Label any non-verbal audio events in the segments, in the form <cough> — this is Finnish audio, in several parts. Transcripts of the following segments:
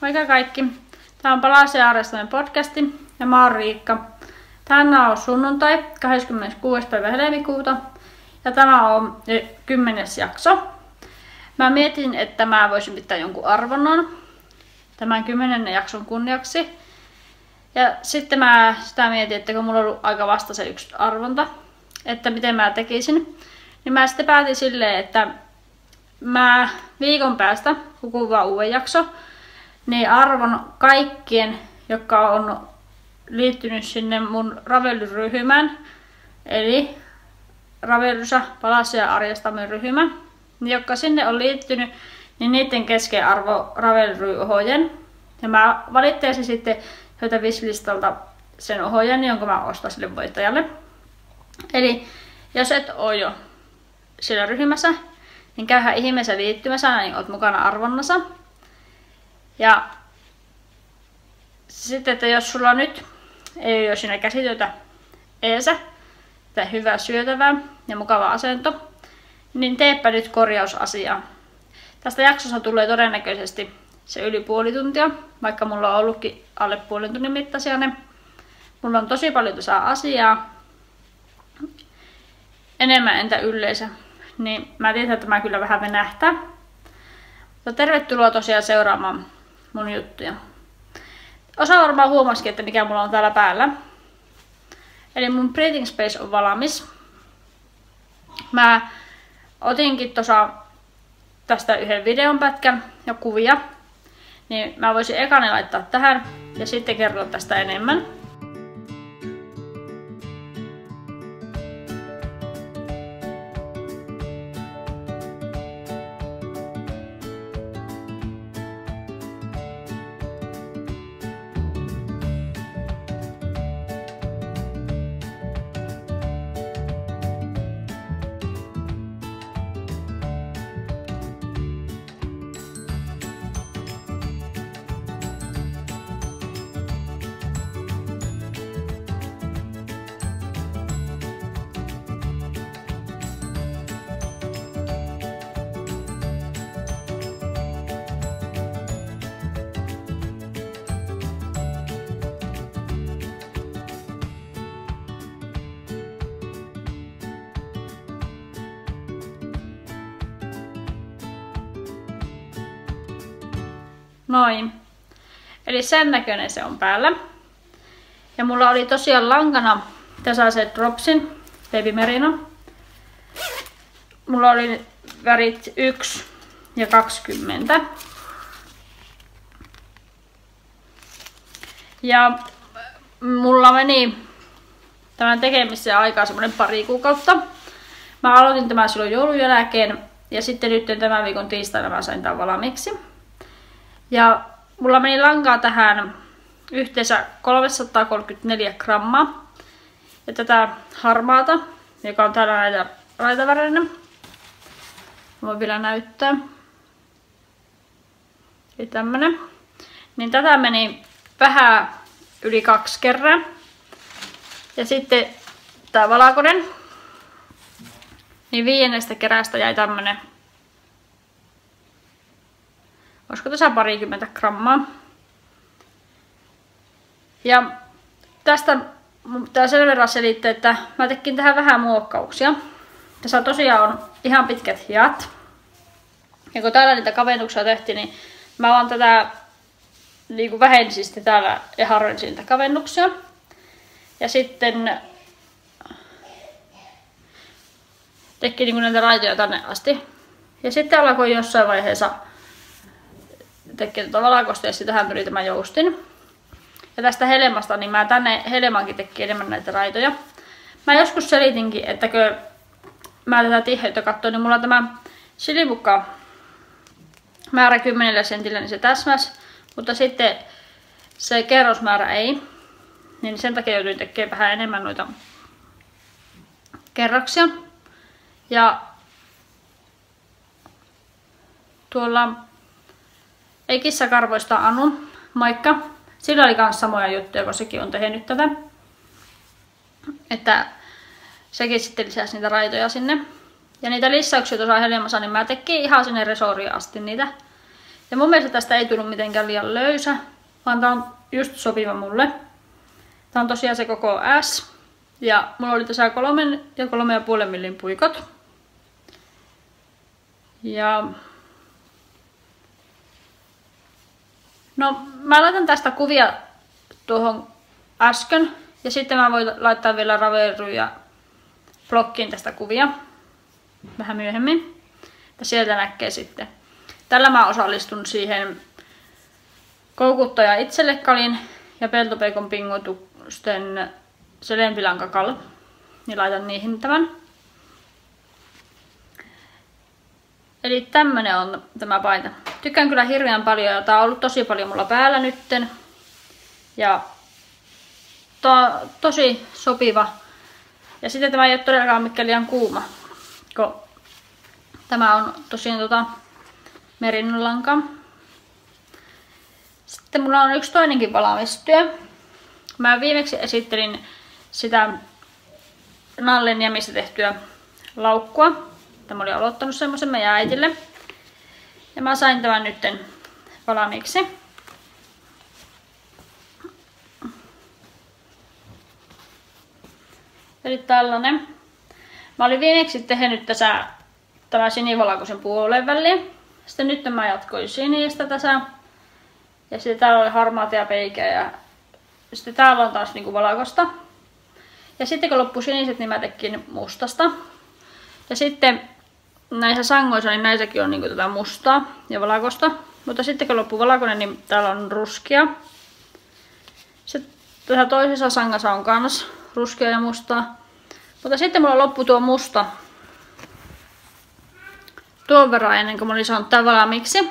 Moikka kaikki! Tämä on Palasia Arrestaminen podcasti ja mä oon Riikka. Tänään on sunnuntai 26. päivä helmikuuta ja tämä on kymmenes jakso. Mä mietin, että mä voisin pitää jonkun arvonnan tämän kymmenennen jakson kunniaksi. Ja sitten mä sitä mietin, että kun mulla on ollut aika vasta se yksi arvonta, että miten mä tekisin, niin mä sitten päätin silleen, että mä viikon päästä, kun kuvaa uuden jakso, niin arvon kaikkien, jotka on liittynyt sinne mun ravelryhmään, eli Ravellysa, Palasia ja Arjastamme ryhmä, niin jotka sinne on liittynyt, niin niiden kesken arvo Ravelry-ohojen. Ja mä valittaisin sitten sieltä Wislistalta sen ohojen, jonka mä ostan sille voittajalle. Eli jos et ole jo siellä ryhmässä, niin käyhän ihmeessä liittymässä, niin oot mukana arvonnassa. Ja sitten, että jos sulla nyt ei ole siinä käsityötä eesä, tai hyvää syötävää ja mukava asento, niin teepä nyt korjausasiaa. Tästä jaksossa tulee todennäköisesti se yli puoli tuntia, vaikka mulla on ollutkin alle puolen tunnin mittaisia ne. Mulla on tosi paljon tässä asiaa, enemmän entä yleensä, niin mä tiedän, että mä kyllä vähän venähtää. Mutta tervetuloa tosiaan seuraamaan mun juttuja. Osa varmaan huomasikin, että mikä mulla on täällä päällä. Eli mun breathing space on valmis. Mä otinkin tuossa tästä yhden videon pätkän ja kuvia. Niin mä voisin ekane laittaa tähän ja sitten kertoa tästä enemmän. Noin. Eli sen näköinen se on päällä. Ja mulla oli tosiaan lankana tässä se Dropsin Baby Merino. Mulla oli värit 1 ja 20. Ja mulla meni tämän tekemiseen aikaa semmonen pari kuukautta. Mä aloitin tämän silloin joulun jälkeen ja sitten nyt tämän viikon tiistaina mä sain tämän valmiiksi. Ja mulla meni lankaa tähän yhteensä 334 grammaa. Ja tätä harmaata, joka on täällä näitä raitavärinen. Voin vielä näyttää. Eli tämmönen. Niin tätä meni vähän yli kaksi kerran. Ja sitten tää valakonen. Niin viiennestä kerästä jäi tämmönen olisiko tässä parikymmentä grammaa. Ja tästä pitää sen verran selittää, että mä tekin tähän vähän muokkauksia. Tässä tosiaan on ihan pitkät hiat. Ja kun täällä niitä kavennuksia tehtiin, niin mä vaan tätä niin kuin vähensin sitten täällä ja harvensin niitä kavennuksia. Ja sitten teki niin näitä raitoja tänne asti. Ja sitten alkoi jossain vaiheessa tekee tuota valakosta ja sitähän tuli tämä joustin. Ja tästä helmasta, niin mä tänne helmaankin tekee enemmän näitä raitoja. Mä joskus selitinkin, että kun mä tätä tiheyttä katsoin, niin mulla tämä silipukka määrä 10 sentillä, niin se täsmäs. Mutta sitten se kerrosmäärä ei. Niin sen takia jouduin tekemään vähän enemmän noita kerroksia. Ja tuolla ei kissakarvoista Anu, moikka. Sillä oli myös samoja juttuja, kun sekin on tehnyt tätä. Että sekin sitten lisäsi niitä raitoja sinne. Ja niitä lisäyksiä tuossa Helmassa, niin mä tekin ihan sinne resoriin asti niitä. Ja mun mielestä tästä ei tullut mitenkään liian löysä, vaan tää on just sopiva mulle. Tää on tosiaan se koko S. Ja mulla oli tässä kolmen ja kolme ja puolen millin puikot. Ja... No, mä laitan tästä kuvia tuohon äsken. Ja sitten mä voin laittaa vielä raveruja blokkiin tästä kuvia vähän myöhemmin. Ja sieltä näkee sitten. Tällä mä osallistun siihen koukuttaja itselle kalin ja peltopeikon pingotusten se lempilankakal. Niin laitan niihin tämän. Eli tämmönen on tämä paita. Tykkään kyllä hirveän paljon ja tää on ollut tosi paljon mulla päällä nytten. Ja to, tosi sopiva. Ja sitten tämä ei ole todellakaan mikään liian kuuma. Kun tämä on tosiaan tota merinnolanka. Sitten mulla on yksi toinenkin valmistyö. Mä viimeksi esittelin sitä Nallenjämistä tehtyä laukkua. Tämä oli aloittanut semmoisen meidän äitille. Ja mä sain tämän nytten valmiiksi. Eli tällainen. Mä olin viimeksi tehnyt tässä tämä sinivalkoisen puolen väliin. Sitten nyt mä jatkoin sinistä tässä. Ja sitten täällä oli harmaat ja peikä ja sitten täällä on taas niinku valkoista. Ja sitten kun loppui siniset, niin mä tekin mustasta. Ja sitten näissä sangoissa, niin näissäkin on niinku tätä mustaa ja valkoista. Mutta sitten kun loppuu valkoinen, niin täällä on ruskia. Sitten tässä toisessa sangassa on kans ruskea ja mustaa. Mutta sitten mulla loppui tuo musta tuon verran ennen kuin mä olin saanut tämän valmiiksi.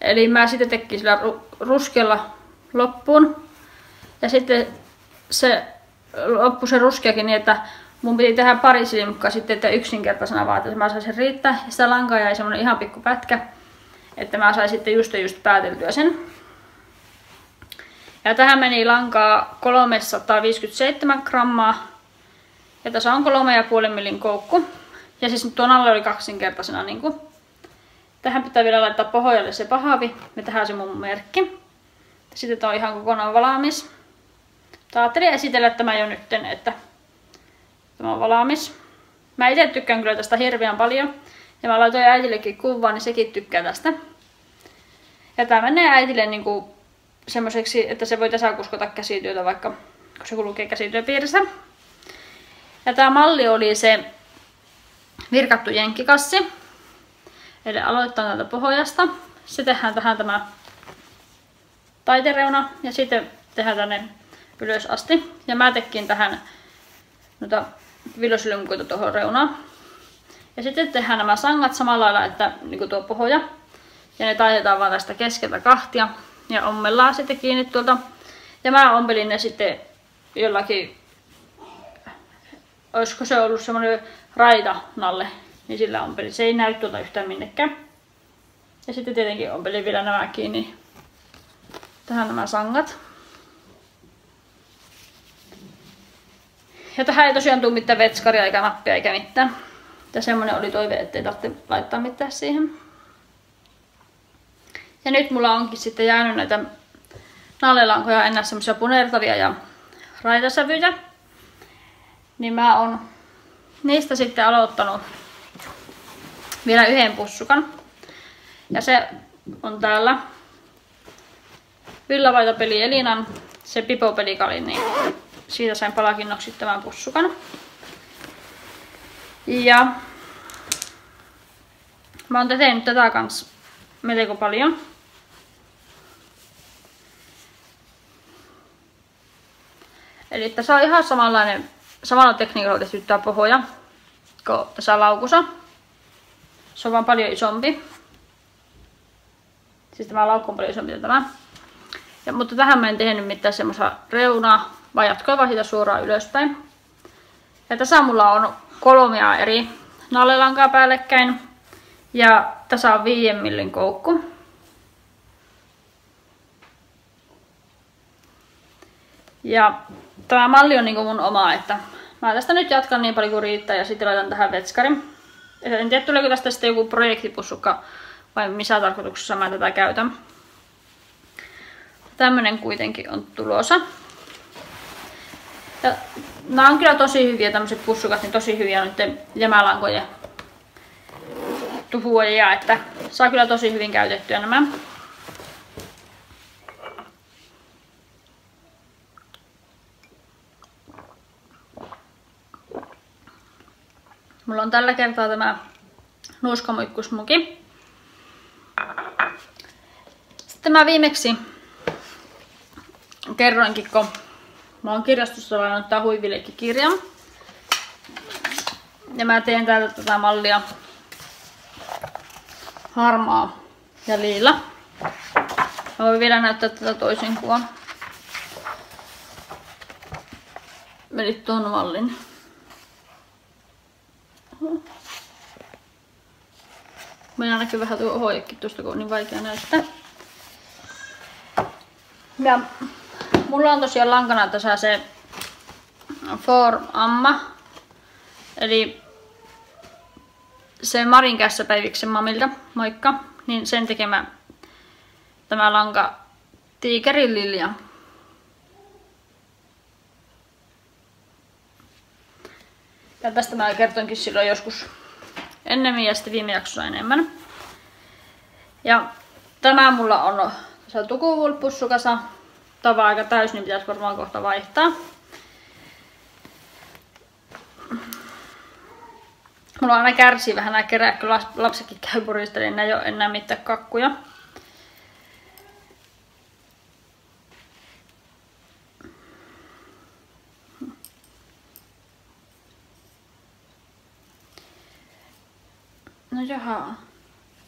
Eli mä sitten tekin sillä ruskealla loppuun. Ja sitten se loppui se ruskeakin niin, että mun piti tehdä pari silmukkaa sitten, että yksinkertaisena että mä saisin riittää. Ja sitä lankaa jäi semmonen ihan pikku pätkä, että mä sain sitten just just pääteltyä sen. Ja tähän meni lankaa 357 grammaa. Ja tässä on 3,5 millin koukku. Ja siis tuon alle oli kaksinkertaisena niin kuin. Tähän pitää vielä laittaa pohjalle se pahavi. Ja tähän se mun merkki. Sitten tää on ihan kokonaan valmis. Tää esitellä tämä jo nytten, että tämä on valmis. Mä itse tykkään kyllä tästä hirveän paljon. Ja mä laitoin äitillekin kuvaa, niin sekin tykkää tästä. Ja tää menee äitille niinku semmoiseksi, että se voi tässä kuskota käsityötä vaikka, kun se kulkee käsityöpiirissä. Ja tää malli oli se virkattu jenkkikassi. Eli aloittaa täältä pohjasta. Sitten tehdään tähän tämä taitereuna ja sitten tehdään tänne ylös asti. Ja mä tekin tähän noita viloslymkuita tuohon reunaan. Ja sitten tehdään nämä sangat samalla lailla, että niin tuo pohja. Ja ne taitetaan vaan tästä keskeltä kahtia. Ja ommellaan sitten kiinni tuolta. Ja mä ompelin ne sitten jollakin, olisiko se ollut semmoinen raita nalle, niin sillä ompelin. Se ei näy tuolta yhtään minnekään. Ja sitten tietenkin ompelin vielä nämä kiinni tähän nämä sangat. Ja tähän ei tosiaan tule mitään vetskaria eikä nappia eikä mitään. Ja semmonen oli toive, ettei tarvitse laittaa mitään siihen. Ja nyt mulla onkin sitten jäänyt näitä nallelankoja enää semmosia punertavia ja raitasävyjä. Niin mä oon niistä sitten aloittanut vielä yhden pussukan. Ja se on täällä Villavaitapeli Elinan se pipopelikali, niin siitä sain palakinnoksi tämän pussukan. Ja mä oon tehnyt tätä kans melko paljon. Eli tässä on ihan samanlainen, samalla tekniikalla tehty tää pohja kuin tässä laukussa. Se on vaan paljon isompi. Siis tämä laukku on paljon isompi tämä. Ja, mutta tähän mä en tehnyt mitään semmoista reunaa, vaan jatkoin vaan siitä suoraan ylöspäin. Ja tässä mulla on kolmea eri nallelankaa päällekkäin. Ja tässä on 5 millin koukku. Ja tämä malli on niinku mun oma, että mä tästä nyt jatkan niin paljon kuin riittää ja sitten laitan tähän vetskarin. En tiedä tuleeko tästä sitten joku projektipussukka vai missä tarkoituksessa mä tätä käytän. Tämmönen kuitenkin on tulossa. Ja nämä on kyllä tosi hyviä tämmöiset pussukat, niin tosi hyviä nyt jämälankoja tuhuajia, että saa kyllä tosi hyvin käytettyä nämä. Mulla on tällä kertaa tämä nuuskamuikkusmuki. Sitten mä viimeksi kerroinkin, kun mä oon kirjastossa lainannut tää huivileikkikirjan. Ja mä teen täältä tätä mallia harmaa ja liila. Mä voin vielä näyttää tätä toisin kuvan. Menit tuon mallin. Meillä näkyy vähän tuo hoijekin tuosta, kun on niin vaikea näyttää. Ja mulla on tosiaan lankana tässä se For Amma. Eli se Marin kässäpäiviksen mamilta, moikka, niin sen tekemä tämä lanka Tiikerin Lilja. Ja tästä mä kertoinkin silloin joskus ennemmin ja sitten viime jaksossa enemmän. Ja tämä mulla on se tukuvulppussukasa. On aika täys, niin pitäisi varmaan kohta vaihtaa. Mulla aina kärsii vähän nämä kerää, kun lapsetkin käy puristelemaan, niin ei ole enää mitään kakkuja. No jaha.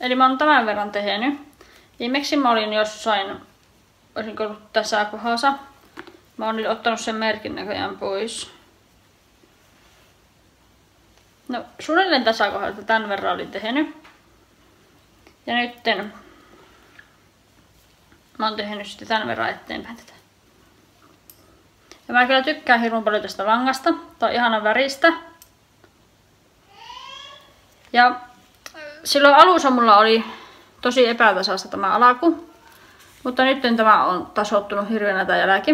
Eli mä oon tämän verran tehnyt. Viimeksi mä olin jossain, olisinko ollut tässä kohdassa. Mä oon nyt ottanut sen merkin näköjään pois. No suunnilleen tässä kohdassa tämän verran olin tehnyt. Ja nytten mä oon tehnyt sitten tämän verran eteenpäin tätä. Ja mä kyllä tykkään hirveän paljon tästä langasta. Tää on ihana väristä. Ja silloin alussa mulla oli tosi epätasaista tämä alaku. Mutta nyt tämä on tasottunut hirveänä tämä jälki.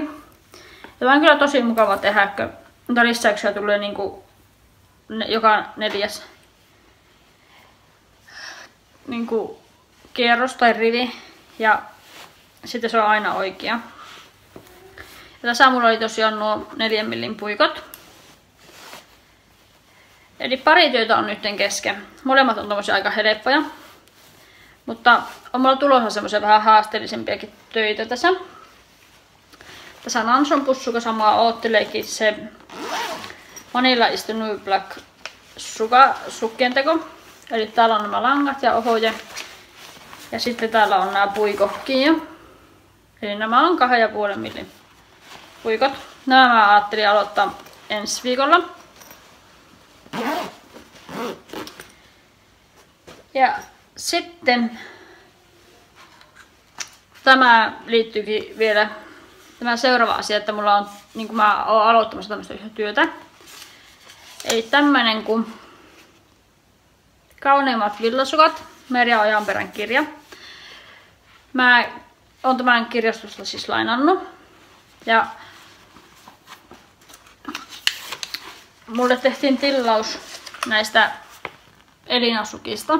Ja tämä on kyllä tosi mukava tehdä, kun niitä lisäyksiä tulee niinku joka neljäs niinku kierros tai rivi. Ja sitten se on aina oikea. Ja tässä mulla oli tosiaan nuo 4 millin puikot. Eli pari työtä on nyt kesken. Molemmat on tommosia aika helppoja. Mutta on mulla tulossa semmoisia vähän haasteellisempiakin töitä tässä. Tässä Nanson pussuka samaa ootteleekin se Manila is the new black suka, sukkien teko. Eli täällä on nämä langat ja ohoje. Ja sitten täällä on nämä puikokkiin. Eli nämä on kahden ja puolen millin puikot. Nämä mä ajattelin aloittaa ensi viikolla. Ja sitten tämä liittyykin vielä tämä seuraava asia, että mulla on, niin kuin mä oon aloittamassa tämmöistä työtä. Eli tämmönen kuin Kauneimmat villasukat, Merja Ojanperän kirja. Mä oon tämän kirjastosta siis lainannut. Ja mulle tehtiin tilaus näistä elinasukista.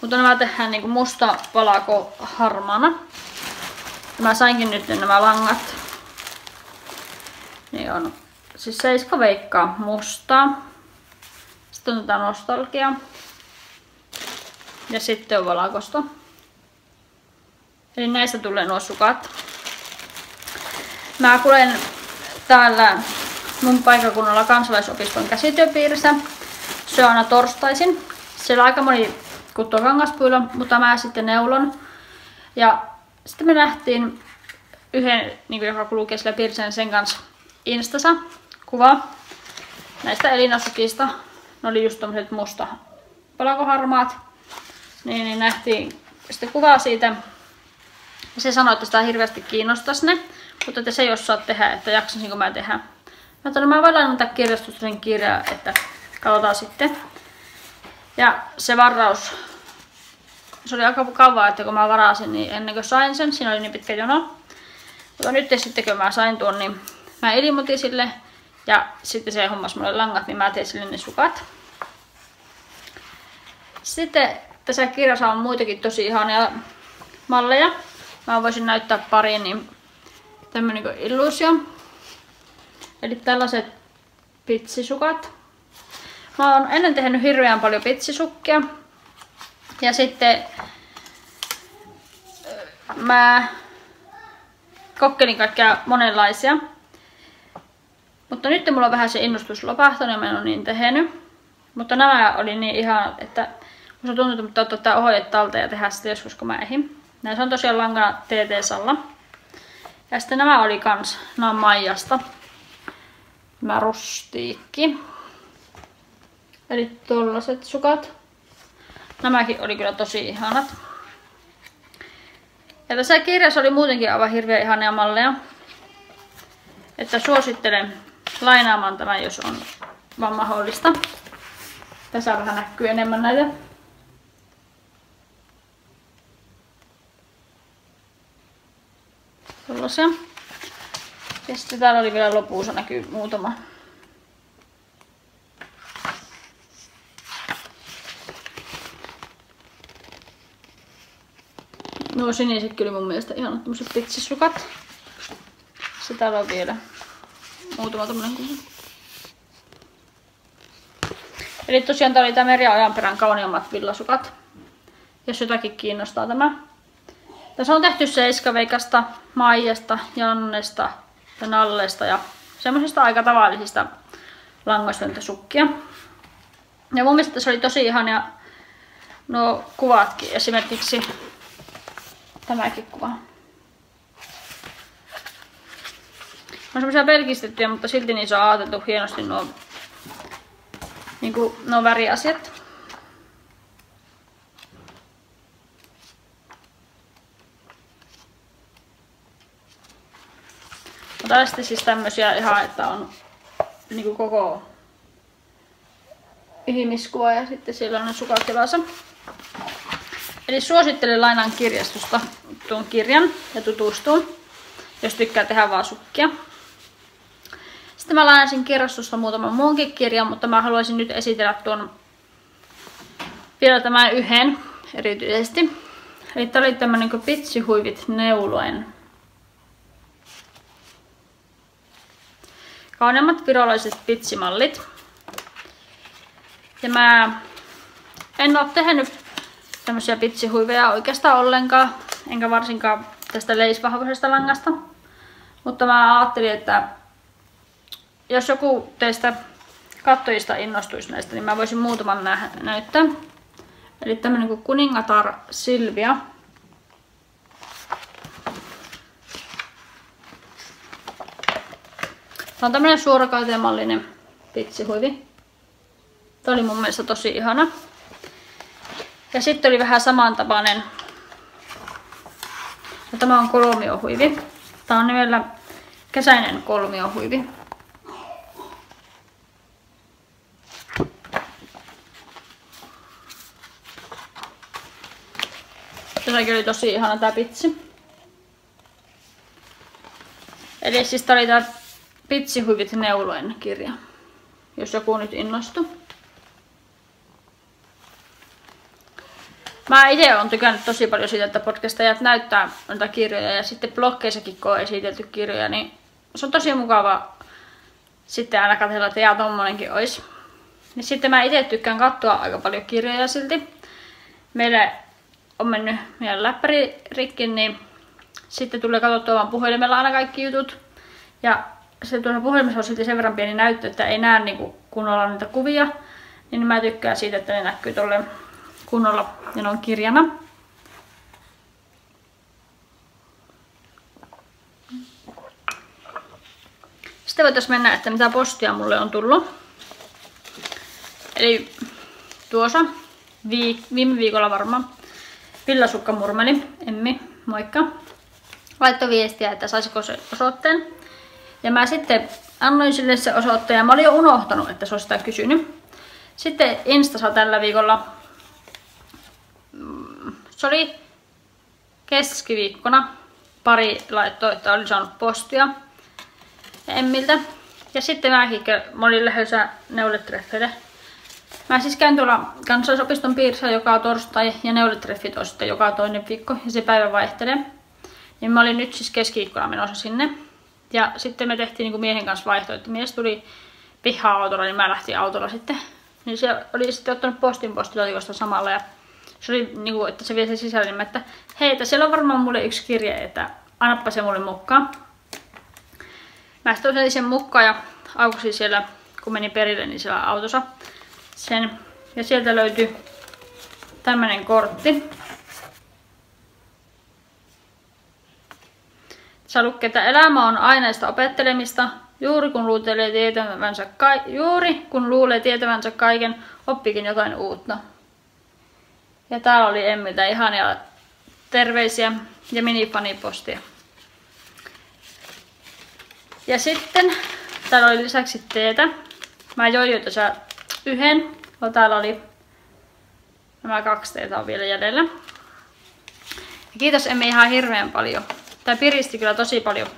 Mutta nämä tehdään niinku musta palako harmana. Ja mä sainkin nyt nämä langat. Niin on siis seiska veikkaa mustaa. Sitten on tätä nostalgia. Ja sitten on valakosta. Eli näistä tulee nuo sukat. Mä kulen täällä mun paikakunnalla kansalaisopiston käsityöpiirissä. Se on aina torstaisin. Siellä aika moni kuttua kangaspuilla, mutta mä sitten neulon. Ja sitten me nähtiin yhden, niin joka kulkee siellä piirissä, sen kanssa Instassa kuva näistä elinasukista. Ne oli just tommoset musta palakoharmaat. Niin, niin nähtiin sitten kuvaa siitä. Ja se sanoi, että sitä hirveästi kiinnostaisi ne, mutta että se ei osaa tehdä, että jaksasinko mä tehdä. Mä ajattelin, mä voin lainata kirjastusta sen kirjaa, että katsotaan sitten. Ja se varaus, se oli aika kauan, että kun mä varasin, niin ennen kuin sain sen, siinä oli niin pitkä jono. Mutta nyt sitten kun mä sain tuon, niin mä ilmoitin sille ja sitten se hommas mulle langat, niin mä tein sille ne sukat. Sitten tässä kirjassa on muitakin tosi ihania malleja. Mä voisin näyttää pari, niin tämmönen kuin illuusio. Eli tällaiset pitsisukat. Mä oon ennen tehnyt hirveän paljon pitsisukkia. Ja sitten mä kokkelin kaikkia monenlaisia. Mutta nyt mulla on vähän se innostus lopahtanut ja mä en ole niin tehnyt. Mutta nämä oli niin ihan, että musta tuntuu, että ottaa tää ohjeet talteen ja tehdä sitä joskus kun mä ehin. Näissä on tosiaan langana TT-salla. Ja sitten nämä oli kans, nämä on Maijasta. Mä rustiikki. Eli tollaset sukat. Nämäkin oli kyllä tosi ihanat. Ja tässä kirjassa oli muutenkin aivan hirveän ihania malleja. Että suosittelen lainaamaan tämän, jos on vaan mahdollista. Tässä vähän näkyy enemmän näitä. Tuollaisia. Ja sitten täällä oli vielä lopussa näkyy muutama. Nuo siniset kyllä mun mielestä ihan tämmöset pitsisukat. Sitten täällä on vielä muutama tämmönen kuva. Eli tosiaan tää oli tää meriajanperän kauniimmat villasukat. Jos jotakin kiinnostaa tämä. Tässä on tehty seiskaveikasta, maijasta, jannesta ja nallesta ja semmoisista aika tavallisista langoista sukkia. Ja mun mielestä se oli tosi ihania nuo kuvatkin. Esimerkiksi tämäkin kuva. On semmoisia pelkistettyjä, mutta silti niissä on ajateltu hienosti nuo, niin kuin, nuo väriasiat. Mutta sitten siis tämmösiä ihan, että on niinku koko ihmiskuva ja sitten siellä on ne sukat Eli suosittelen lainan kirjastosta tuon kirjan ja tutustuun, jos tykkää tehdä vaan sukkia. Sitten mä lainasin kirjastosta muutaman muunkin kirjan, mutta mä haluaisin nyt esitellä tuon vielä tämän yhden erityisesti. Eli tää oli tämmönen kuin pitsihuivit neuloen kauneimmat virolaiset pitsimallit. Ja mä en oo tehnyt tämmöisiä pitsihuiveja oikeastaan ollenkaan, enkä varsinkaan tästä leisvahvuisesta langasta. Mutta mä ajattelin, että jos joku teistä kattojista innostuisi näistä, niin mä voisin muutaman nä näyttää. Eli tämmönen kuin Kuningatar Silvia Tämä on tämmönen suorakaitemallinen pitsihuivi. Tämä oli mun mielestä tosi ihana. Ja sitten oli vähän samantapainen. Ja tämä on kolmiohuivi. Tämä on nimellä kesäinen kolmiohuivi. Tässäkin oli tosi ihana tää pitsi. Eli siis tää oli tää Pitsihuvit neuloen kirja, jos joku nyt innostuu. Mä itse olen tykännyt tosi paljon siitä, että podcastajat näyttää noita kirjoja ja sitten bloggeissakin kun on esitelty kirjoja, niin se on tosi mukava sitten aina katsella, että jaa tommonenkin olisi. Niin sitten mä itse tykkään katsoa aika paljon kirjoja silti. Meille on mennyt meidän läppäri rikki, niin sitten tulee katsottua vaan puhelimella aina kaikki jutut. Ja se tuossa puhelimessa on silti sen verran pieni näyttö, että ei näe niinku kunnolla niitä kuvia. Niin mä tykkään siitä, että ne näkyy tuolle kunnolla ja ne on kirjana. Sitten voitaisiin mennä, että mitä postia mulle on tullut. Eli tuossa viik viime viikolla varmaan Villasukka Murmeli, Emmi, moikka. Laittoi viestiä, että saisiko se osoitteen. Ja mä sitten annoin sille se osoitteen ja mä olin jo unohtanut, että se on sitä kysynyt. Sitten Instassa tällä viikolla, se oli keskiviikkona, pari laittoi, että oli saanut postia Emmiltä. Ja sitten mäkin, mä olin lähdössä neuletreffeille. Mä siis käyn tuolla kansallisopiston piirissä joka torstai ja neuletreffit on sitten joka toinen viikko ja se päivä vaihtelee. Niin mä olin nyt siis keskiviikkona menossa sinne. Ja sitten me tehtiin kuin miehen kanssa vaihto, että mies tuli piha-autolla, niin mä lähtin autolla sitten. Niin se oli sitten ottanut postin postilaatikosta samalla ja se oli niin kuin, että se vie se sisälle, niin että hei, että siellä on varmaan mulle yksi kirje, että annappa se mulle mukaan. Mä sitten sen mukaan ja aukusin siellä, kun meni perille, niin siellä autossa sen. Ja sieltä löytyi tämmönen kortti. Sä lukee, että elämä on aineista opettelemista. Juuri kun luulee tietävänsä, ka- juuri kun luulee tietävänsä kaiken, oppikin jotain uutta. Ja täällä oli Emmiltä ihania terveisiä ja minifanipostia. Ja sitten täällä oli lisäksi teetä. Mä join jo tässä yhden. No, täällä oli nämä kaksi teetä on vielä jäljellä. Ja kiitos emme ihan hirveän paljon. Tää piristi kyllä tosi paljon.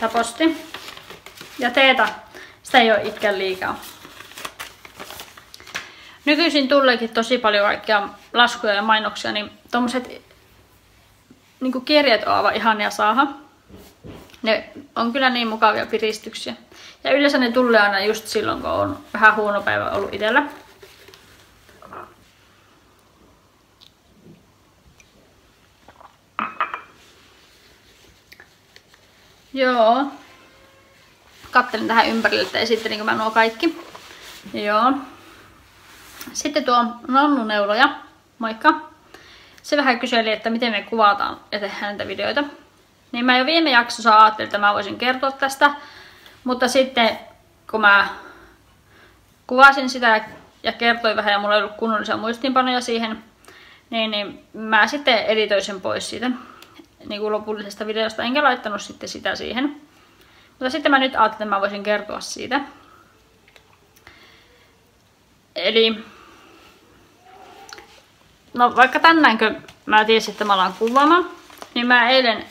Tää posti. Ja teetä, sitä ei ole itkään liikaa. Nykyisin tulleekin tosi paljon kaikkia laskuja ja mainoksia, niin tommoset niin kirjat on aivan ihania saada. Ne on kyllä niin mukavia piristyksiä. Ja yleensä ne tulee aina just silloin, kun on vähän huono päivä ollut itsellä. Joo. Kattelin tähän ympärille, että esittelinkö mä nuo kaikki. Joo. Sitten tuo nonnuneuloja. Moikka. Se vähän kyseli, että miten me kuvataan ja tehdään näitä videoita. Niin mä jo viime jaksossa ajattelin, että mä voisin kertoa tästä. Mutta sitten kun mä kuvasin sitä ja kertoin vähän ja mulla ei ollut kunnollisia muistiinpanoja siihen, niin, niin mä sitten editoin sen pois siitä niin kuin lopullisesta videosta, enkä laittanut sitten sitä siihen. Mutta sitten mä nyt ajattelin, että mä voisin kertoa siitä. Eli no vaikka tänäänkö mä tiesin, että mä alan kuvaamaan, niin mä eilen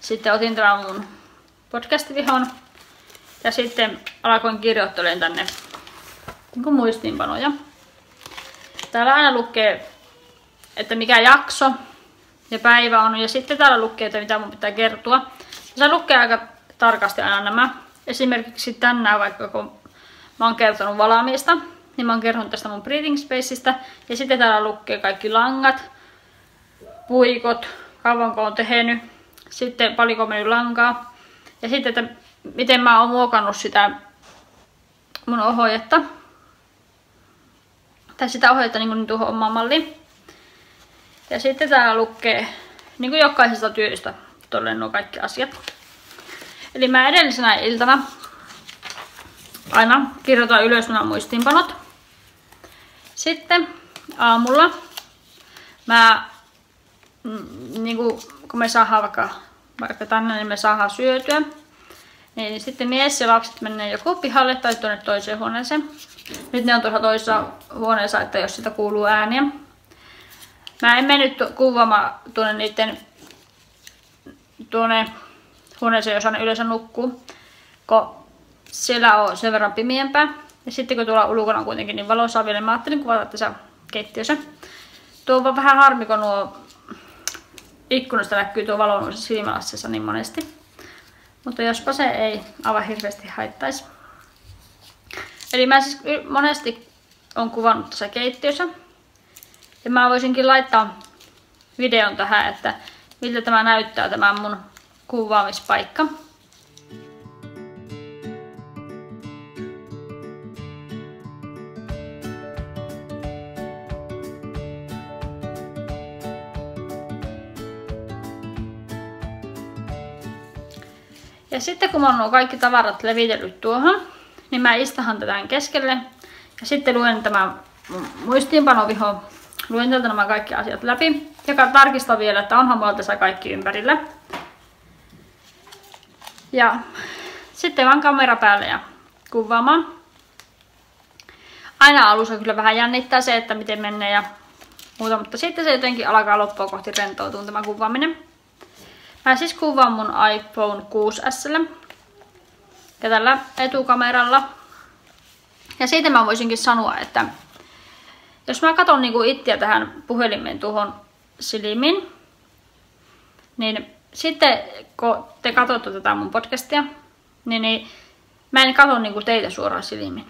sitten otin tämän mun podcast-vihon ja sitten alkoin kirjoittelemaan tänne niin kuin muistiinpanoja. Täällä aina lukee, että mikä jakso ja päivä on. Ja sitten täällä lukee, että mitä mun pitää kertoa. Ja se lukee aika tarkasti aina nämä. Esimerkiksi tänään vaikka kun mä oon kertonut valaamista, niin mä oon kertonut tästä mun breathing spaceista. Ja sitten täällä lukee kaikki langat, puikot, kauanko on tehnyt, sitten paljonko mennyt lankaa. Ja sitten, että miten mä oon muokannut sitä mun ohojetta. Tai sitä ohjetta niin kuin tuohon omaan malliin. Ja sitten täällä lukee niin kuin jokaisesta työstä tolleen nuo kaikki asiat. Eli mä edellisenä iltana aina kirjoitan ylös nämä muistiinpanot. Sitten aamulla mä, mm, niin kuin, kun me saadaan vaikka, vaikka tänne, niin me saadaan syötyä. Niin sitten mies ja lapset menee joko pihalle tai tuonne toiseen huoneeseen. Nyt ne on tuossa toisessa huoneessa, että jos sitä kuuluu ääniä. Mä en mennyt kuvaamaan tuonne niiden tuonne huoneeseen, jossa ne yleensä nukkuu, kun siellä on sen verran pimiempää. Ja sitten kun tuolla ulkona on kuitenkin niin valossa vielä, niin mä ajattelin kuvata tässä keittiössä. Tuo on vähän harmi, kun nuo ikkunasta näkyy tuo valo noissa silmälassissa niin monesti. Mutta jospa se ei aivan hirveästi haittaisi. Eli mä siis monesti on kuvannut tässä keittiössä. Ja mä voisinkin laittaa videon tähän, että miltä tämä näyttää tämä mun kuvaamispaikka. Ja sitten kun mä oon nuo kaikki tavarat levitellyt tuohon, niin mä istahan tätä keskelle. Ja sitten luen tämä muistiinpanoviho Luen täältä nämä kaikki asiat läpi. Ja tarkistan vielä, että onhan mulla tässä kaikki ympärillä. Ja sitten vaan kamera päälle ja kuvaamaan. aina alussa kyllä vähän jännittää se, että miten menee ja muuta, mutta sitten se jotenkin alkaa loppua kohti rentoutua tämä kuvaaminen. Mä siis kuvaan mun iPhone 6S ja tällä etukameralla. Ja siitä mä voisinkin sanoa, että jos mä katson niinku itseä tähän puhelimeen tuohon silmiin, niin sitten kun te katsotte tätä mun podcastia, niin, niin mä en katso niinku teitä suoraan silmiin.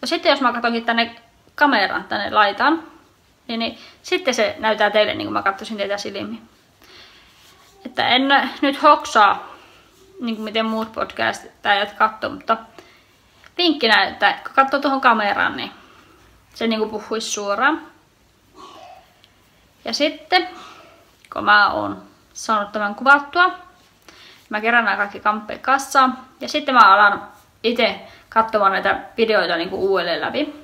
Ja sitten jos mä katsonkin tänne kameraan, tänne laitaan, niin, niin sitten se näyttää teille niin kuin mä katsoisin teitä silmiin. Että en nyt hoksaa, niin kuin miten muut podcastajat katsoo, mutta vinkkinä, että kun katsoo tuohon kameraan, niin se niin kuin puhuisi suoraan. Ja sitten, kun mä oon saanut tämän kuvattua, mä kerään nämä kaikki kamppeet kassaan. Ja sitten mä alan itse katsomaan näitä videoita niin kuin uudelleen läpi.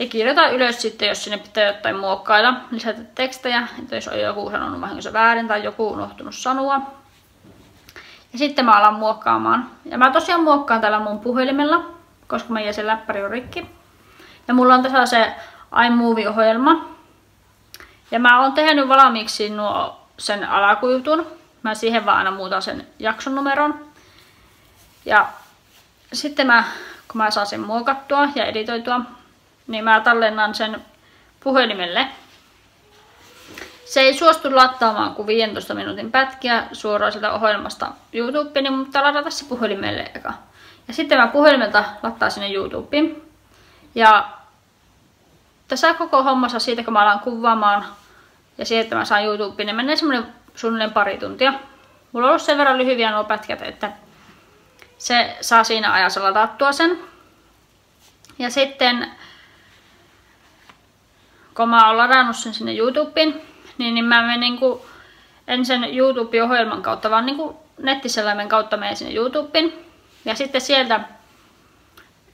Ja kirjoitan ylös sitten, jos sinne pitää jotain muokkailla, lisätä tekstejä, että jos on joku sanonut vahingossa väärin tai joku unohtunut sanoa. Ja sitten mä alan muokkaamaan. Ja mä tosiaan muokkaan tällä mun puhelimella, koska mä sen läppäri on rikki. Ja mulla on tässä se iMovie-ohjelma. Ja mä oon tehnyt valmiiksi nuo sen alakujutun. Mä siihen vaan aina muutan sen jakson numeron. Ja sitten mä, kun mä saan sen muokattua ja editoitua, niin mä tallennan sen puhelimelle. Se ei suostu lataamaan kuin 15 minuutin pätkiä suoraan sieltä ohjelmasta YouTubeen, mutta ladata se puhelimelle eka. Ja sitten mä puhelimelta lattaa sinne YouTubeen. Ja tässä koko hommassa siitä, kun mä alan kuvaamaan ja siitä, että mä saan YouTubeen, niin menee semmonen suunnilleen pari tuntia. Mulla on ollut sen verran lyhyviä nuo pätkät, että se saa siinä ajassa ladattua sen. Ja sitten kun mä oon ladannut sen sinne YouTubeen, niin, niin mä menen niinku, en sen YouTube-ohjelman kautta, vaan niinku nettiselaimen kautta menen sinne YouTubeen. Ja sitten sieltä,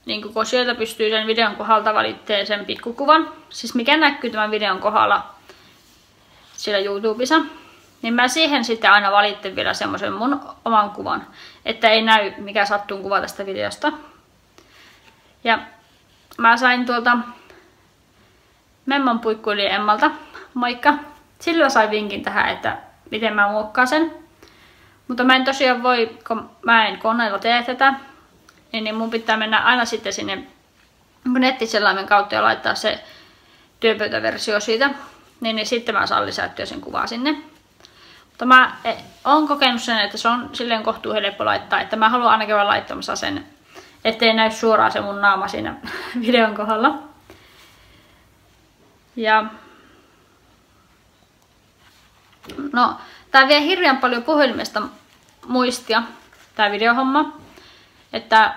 niin kun sieltä pystyy sen videon kohdalta valitteen sen pikkukuvan, siis mikä näkyy tämän videon kohdalla siellä YouTubessa, niin mä siihen sitten aina valitten vielä semmoisen mun oman kuvan, että ei näy mikä sattuu kuva tästä videosta. Ja mä sain tuolta Memman puikkuili Emmalta, moikka. Sillä sai vinkin tähän, että miten mä muokkaan sen. Mutta mä en tosiaan voi, kun mä en koneella tee tätä, niin, niin mun pitää mennä aina sitten sinne nettiselaimen kautta ja laittaa se työpöytäversio siitä. Niin, niin sitten mä saan lisättyä sen kuvaa sinne. Mutta mä e, oon kokenut sen, että se on silleen kohtuu helppo laittaa, että mä haluan ainakin olla laittamassa sen, ettei näy suoraan se mun naama siinä <laughs> videon kohdalla. Ja no, tää vie hirveän paljon puhelimesta muistia, tää videohomma. Että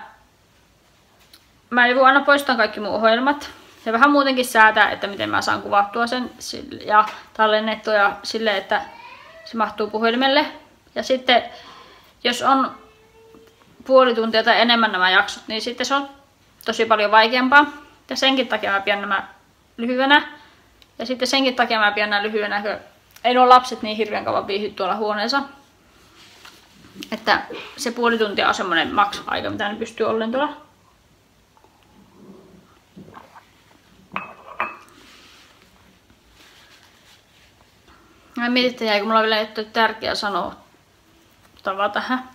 mä joudun aina poistaa kaikki mun ohjelmat. Ja vähän muutenkin säätää, että miten mä saan kuvattua sen ja tallennettua sille, että se mahtuu puhelimelle. Ja sitten jos on puoli tuntia tai enemmän nämä jaksot, niin sitten se on tosi paljon vaikeampaa. Ja senkin takia mä pidän nämä lyhyenä. Ja sitten senkin takia mä pidän nämä lyhyenä, kun ei ole lapset niin hirveän kauan viihdy tuolla huoneessa. Että se puoli tuntia on semmonen maks-aika, mitä ne pystyy ollen tuolla. Mä mietin, että jäikö mulla vielä jotain tärkeää sanoa tähän.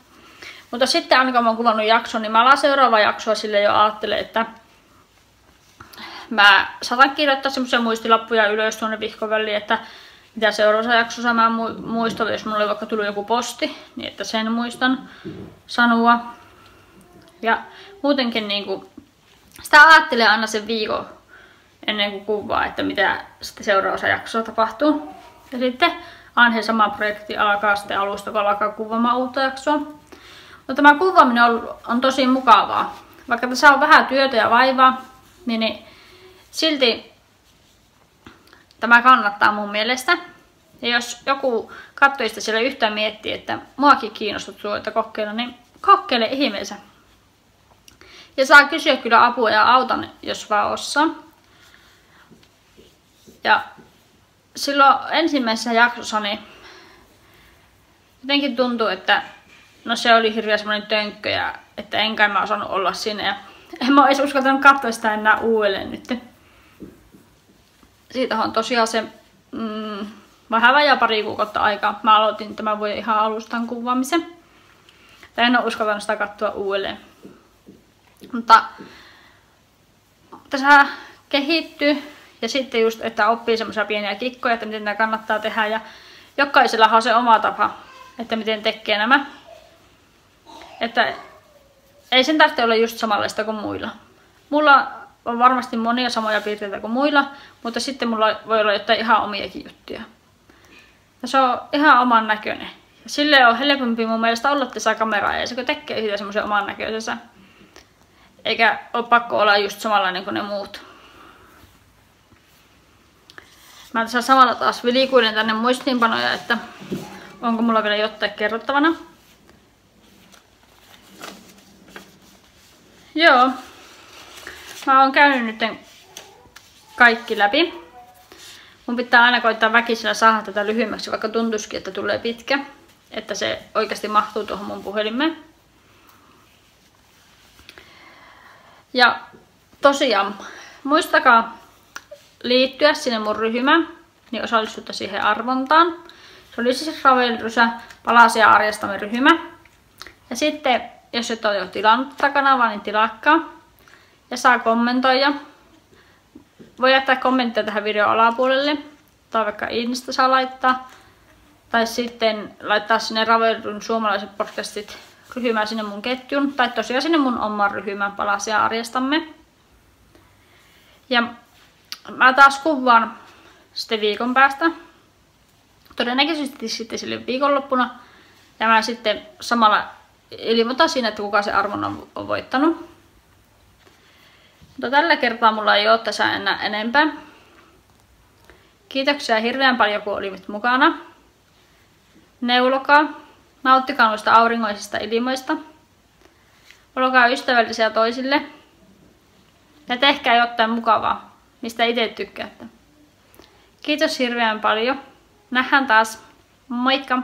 Mutta sitten aina kun mä oon kuvannut jakson, niin mä alan seuraava jaksoa sille jo ajattelen, että mä saatan kirjoittaa semmoisia muistilappuja ylös tuonne vihkoväliin, että mitä seuraavassa jaksossa mä muistan, jos mulla oli vaikka tullut joku posti, niin että sen muistan sanoa. Ja muutenkin niin kuin, sitä ajattelee aina sen viikon ennen kuin kuvaa, että mitä sitten seuraavassa jaksossa tapahtuu. Ja sitten Anhe sama projekti alkaa sitten alusta, kun alkaa kuvaamaan uutta jaksoa. Mutta tämä kuvaaminen on, on tosi mukavaa. Vaikka tässä on vähän työtä ja vaivaa, niin, niin silti tämä kannattaa mun mielestä. Ja jos joku katsojista siellä yhtään miettii, että muakin kiinnostaa tuota kokeilla, niin kokeile ihmeensä. Ja saa kysyä kyllä apua ja autan, jos vaan osaa. Ja silloin ensimmäisessä jaksossa niin jotenkin tuntui, että no se oli hirveän semmoinen tönkkö ja että enkä mä osannut olla siinä. Ja en mä edes uskaltanut katsoa sitä enää uudelleen nyt. Siitä on tosiaan se mm, vähän vajaa pari kuukautta aikaa. Mä aloitin tämän vuoden ihan alustan kuvaamisen. Tai en ole uskaltanut sitä katsoa uudelleen. Mutta tässä kehittyy ja sitten just, että oppii semmoisia pieniä kikkoja, että miten nämä kannattaa tehdä ja jokaisella on se oma tapa, että miten tekee nämä. Että ei sen tarvitse olla just samanlaista kuin muilla. Mulla on varmasti monia samoja piirteitä kuin muilla, mutta sitten mulla voi olla jotain ihan omiakin juttuja. Ja se on ihan oman näköinen. Ja sille on helpompi mun mielestä olla tässä kameraa ja se kun tekee siitä semmoisen oman näköisensä. Eikä ole pakko olla just samanlainen kuin ne muut. Mä tässä samalla taas vilikuiden tänne muistiinpanoja, että onko mulla vielä jotain kerrottavana. Joo. Mä oon käynyt nyt kaikki läpi. Mun pitää aina koittaa väkisellä saada tätä lyhyemmäksi, vaikka tuntuisikin, että tulee pitkä. Että se oikeasti mahtuu tuohon mun puhelimeen. Ja tosiaan, muistakaa liittyä sinne mun ryhmään, niin osallistutte siihen arvontaan. Se oli siis Ravelrysä Palasia Arjastamme ryhmä. Ja sitten, jos et ole jo tilannut tätä kanavaa, niin tilakkaa. Ja saa kommentoida. Voi jättää kommentteja tähän videon alapuolelle. Tai vaikka Insta saa laittaa. Tai sitten laittaa sinne Ravelryn suomalaiset podcastit ryhmään sinne mun ketjun. Tai tosiaan sinne mun oman ryhmän Palasia Arjastamme. Ja mä taas kuvaan sitten viikon päästä. Todennäköisesti sitten sille viikonloppuna. Ja mä sitten samalla ilmoitan siinä, että kuka se arvon on, on voittanut. Mutta tällä kertaa mulla ei ole tässä enää enempää. Kiitoksia hirveän paljon, kun olit mukana. Neulokaa. Nauttikaa noista auringoisista ilmoista. Olkaa ystävällisiä toisille. Ja tehkää jotain mukavaa mistä itse tykkäätte. Kiitos hirveän paljon. Nähdään taas. Moikka!